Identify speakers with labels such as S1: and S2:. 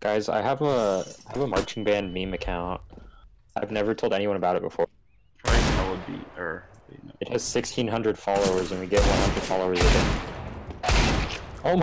S1: Guys, I have a I have a marching band meme account. I've never told anyone about it before.
S2: Try tell a beat or.
S1: It has 1,600 followers, and we get 100 followers a day. Oh my!